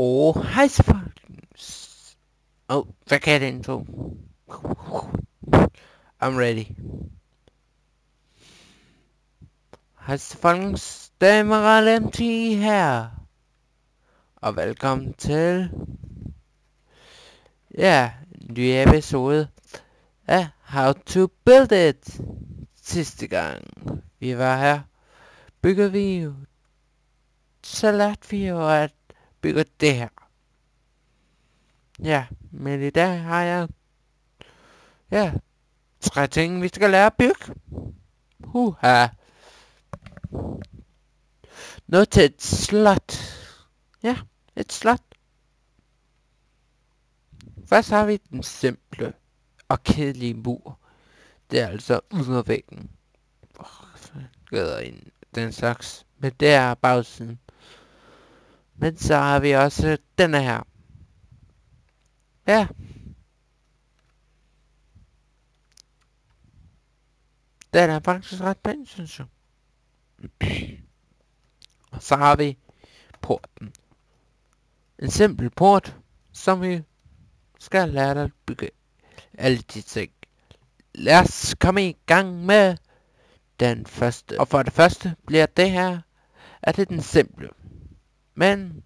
Og hej så folkens. Åh, oh, hvad kan den to? I'm ready. Hej så folkens. Damer MT her. Og velkommen til... Ja, en ny episode af How to Build It. Sidste gang vi var her, byggede vi jo... Så lærte vi jo at bygge det her. Ja, men i dag har jeg... Ja, tre ting vi skal lære at bygge. Huha. Noget til et slot. Ja, et slot. Først har vi den simple og kedelige mur. Det er altså ydervæggen. Oh, den slags. Men det er bagsiden. Men så har vi også denne her. Ja. Den er faktisk ret pæn, synes jeg. Og så har vi porten. En simpel port, som vi skal lære dig at bygge alle de ting. Lad os komme i gang med den første. Og for det første bliver det her, at det er den simple. Men,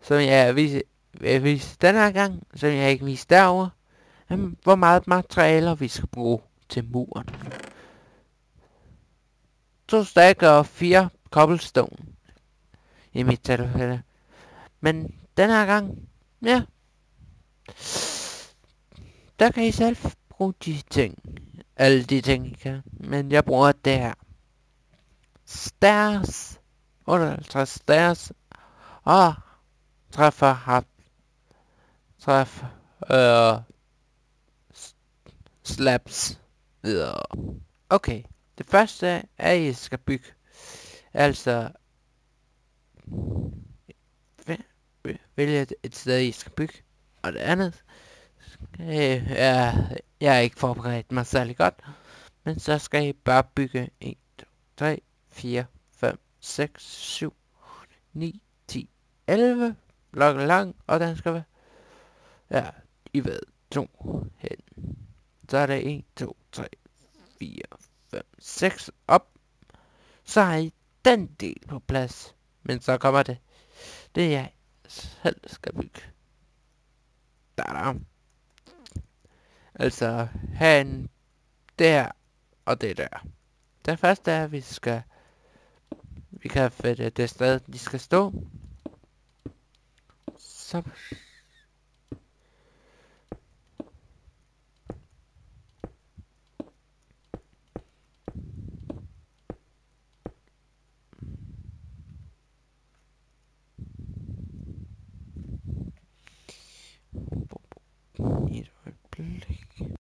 som jeg vil vise den her gang, som jeg ikke viste derovre, hvor meget materialer vi skal bruge til muren. To stack og fire cobblestone i mit tilfælde. Men den her gang, ja, der kan I selv bruge de ting. Alle de ting, I kan. Men jeg bruger det her. Stairs. 58 stairs. Ah, Og træffer har træf øh, slaps videre. Okay, det første er, at I skal bygge. Altså, vælge et sted, I skal bygge. Og det andet, øh, er, jeg har ikke forberedt mig særlig godt. Men så skal I bare bygge 1, 2, 3, 4, 5, 6, 7, 9, 11 blokken lang, og den skal være, ja, I ved, 2 hen. Så er det 1, 2, 3, 4, 5, 6 op. Så har I den del på plads. Men så kommer det, det jeg selv skal bygge. Da -da. Altså, han der og det der. Det første er, at vi skal... Vi kan finde det sted, de skal stå. Så... Et øjeblik.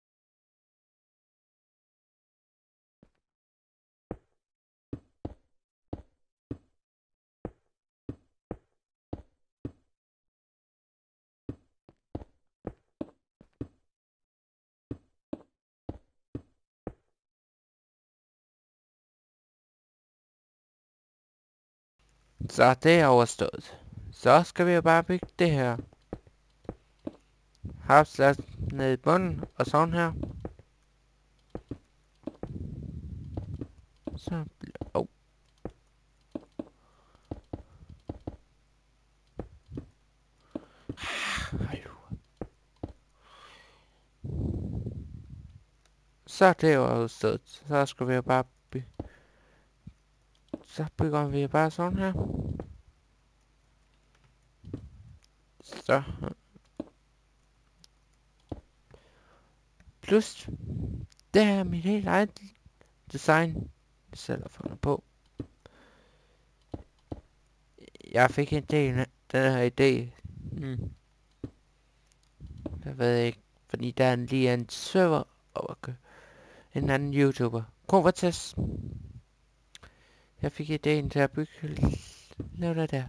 Så det er overstået. Så skal vi jo bare bygge det her. Havslas ned i bunden, og sådan her. Så bliver... Oh. Så det er jo overstået. Så skal vi jo bare så bygger vi bare sådan her. Så. Plus, det er mit helt eget design, jeg selv har fundet på. Jeg fik en del af den her idé. Hmm. Jeg ved ikke, fordi der er lige en server over en anden YouTuber. Konvertes. Jeg fik ideen til at bygge... Lav det der.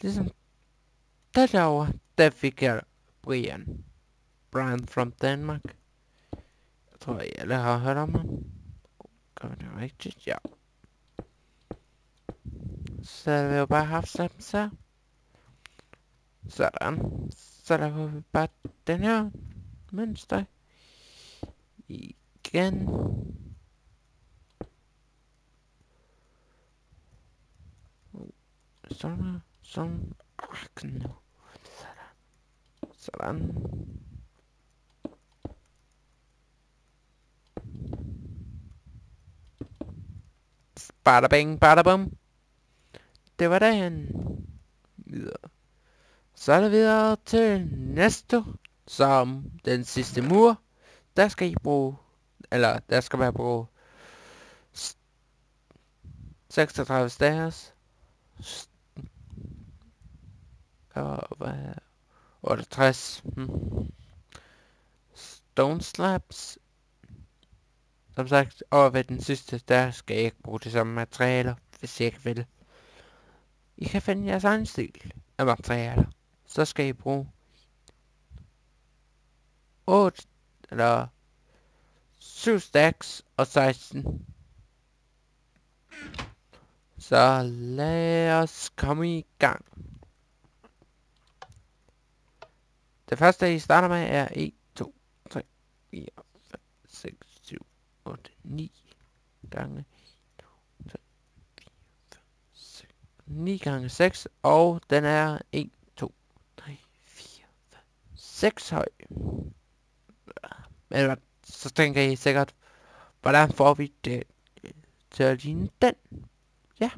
Ligesom... Der derovre, der fik jeg Brian. Brian from Danmark. Jeg tror, I alle har hørt om ham. Gør det rigtigt? Ja. Så vi jo bare haft dem så. Sådan. Så laver vi bare den her mønster. Igen. Sådan. Sådan. Ak, nu. Sådan. Sådan. Bada bing, bada bum. Det var dagen. Videre. Så er det videre til næste, som den sidste mur. Der skal I bruge, eller der skal være bruge 36 stairs. Og øh, 68 øh, hmm. stone slabs. Som sagt, over ved den sidste, der skal jeg ikke bruge de samme materialer, hvis jeg ikke vil. I kan finde jeres egen stil af materialer. Så skal I bruge 8 eller 7 stacks og 16. Så lad os komme i gang. Det første I starter med er 1, 2, 3, 4, 5, 6, 7, 8, 9 gange 2 3 4 6 9 gange 6, og den er 1, 2, 3, 4, 5, 6 høj. Men så tænker I sikkert, hvordan får vi det til at ligne den? Ja.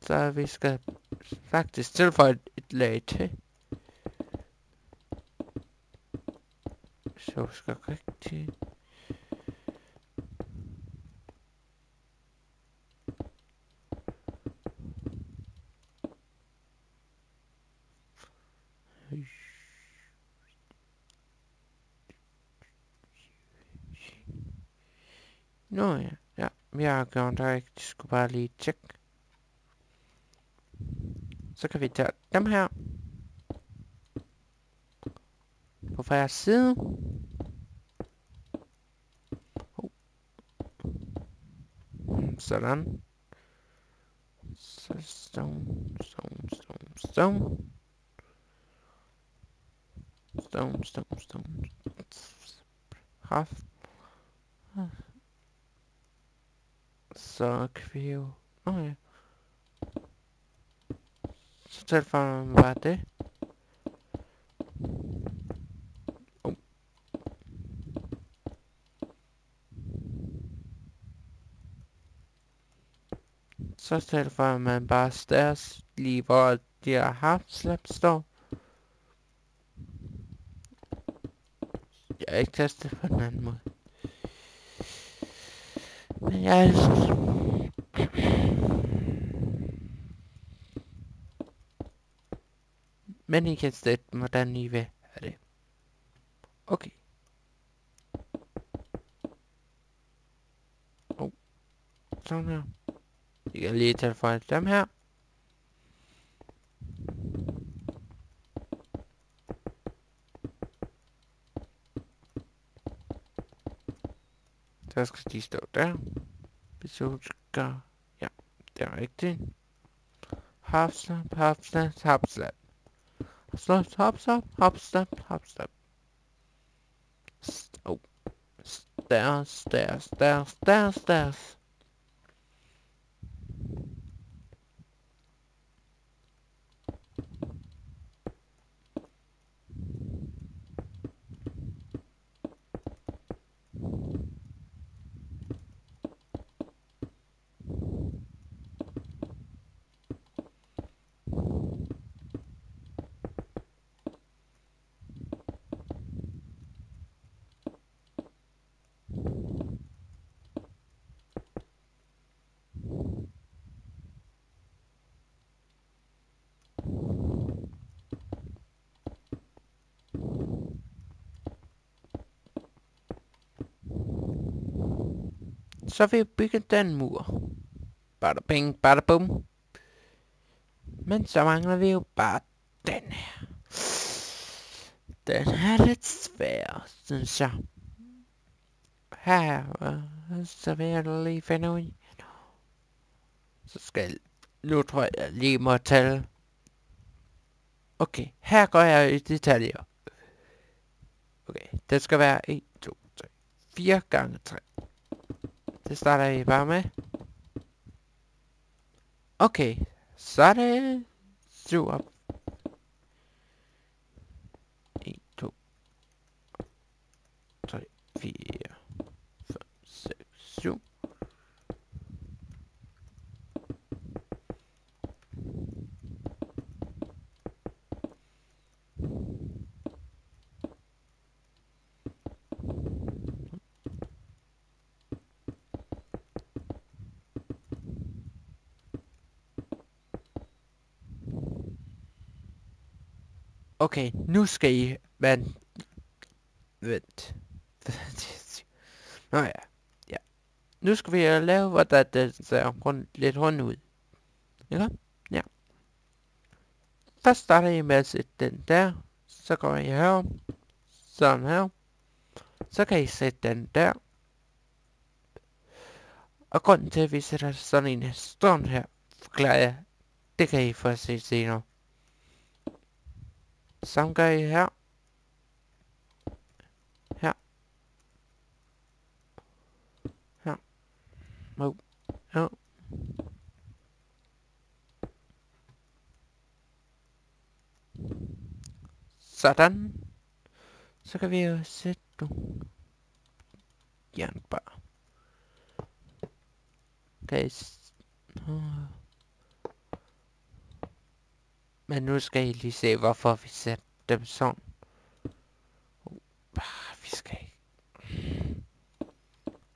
Så vi skal faktisk tilføje et, et lag til. Så skal rigtig Nå ja, ja, jeg har gjort det ikke. Det skulle bare lige tjekke. Så kan vi tage dem her. På hver side. Sådan. Så stone, stone, stone, stone. Stone, stone, stone. Half. Så kan vi jo... Åh oh, ja. Så tilføjer man bare det. Oh. Så tilføjer man bare stairs lige hvor de her half står. Jeg har ikke testet på den anden måde. Men jeg... Men I kan støtte, hvordan I vil have det. Okay. Oh. Sådan her. Jeg kan lige tilføje dem her. Så skal de stå der. Hvis. Ja, det er rigtigt. Hopslap, hopslap, hopslap. Hopslap, hopslap, hopslap, hopslap. Oh. Stairs, stairs, stairs, stairs, stairs. Så vil vi bygge den mur. Bada bing, bada bum. Men så mangler vi jo bare den her. Den er lidt svær, synes jeg. Her, øh, så vil jeg lige finde ud. Så skal nu tror jeg, jeg lige må tælle. Okay, her går jeg i detaljer. Okay, det skal være 1, 2, 3, 4 gange 3. Det starter I bare med. Okay, så er det 7 op. 1, 2, 3, 4, 5, 6, 7. Okay, nu skal I... Men... Vent. Nå ja. Ja. Nu skal vi øh, lave, hvordan det ser rundt, lidt rundt ud. Ikke? Ja. Først starter I med at sætte den der. Så går I her. Sådan her. Så kan I sætte den der. Og grunden til, at vi sætter sådan en sådan her, forklarer jeg. Det kan I få se senere. Samme gør I her. Her. Her. Oh. Her. Sådan. Så kan vi jo sætte nogle jernbar. Okay. Men nu skal I lige se, hvorfor vi satte dem sådan. Uh, ah, vi skal ikke.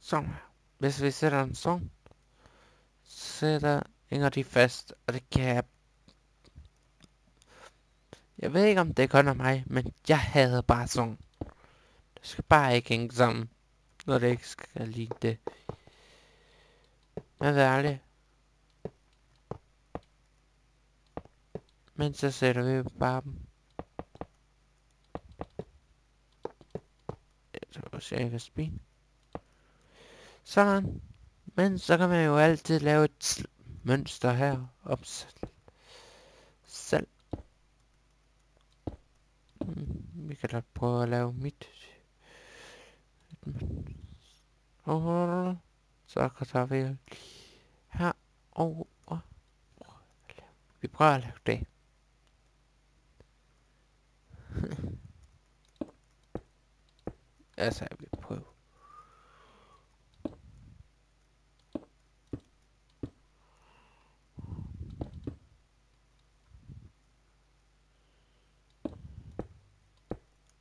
Sådan her. Hvis vi sætter den sådan, sætter hænger de fast, og det kan jeg... Jeg ved ikke, om det kun er mig, men jeg havde bare sådan. Det skal bare ikke hænge sammen, når det ikke skal lide det. Men vær ærlig, Men så sætter vi bare dem. Jeg tror også, jeg kan spine. Sådan. Men så kan man jo altid lave et mønster her op selv. Mm, vi kan da prøve at lave mit. Så kan tager vi her over. vi prøver at lave det. altså, jeg vil prøve.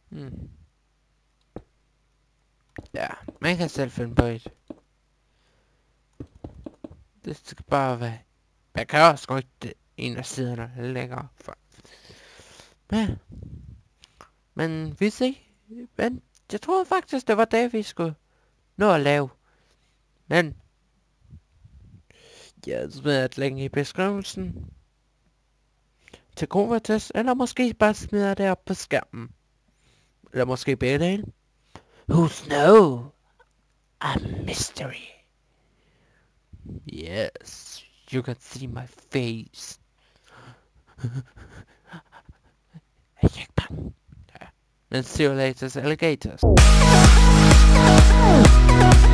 Hmm. Ja, man kan selv finde på et. Det skal bare være... Man kan også rykke det en af siderne længere for. Ja. Men vi se. Men jeg troede faktisk, det var det, vi skulle nå at lave. Men... Jeg smider et link i beskrivelsen. Til Kovates, eller måske bare smider det op på skærmen. Eller måske begge dele. Who's know? A mystery. Yes, you can see my face. Jeg er ikke bange. And see you later, alligators.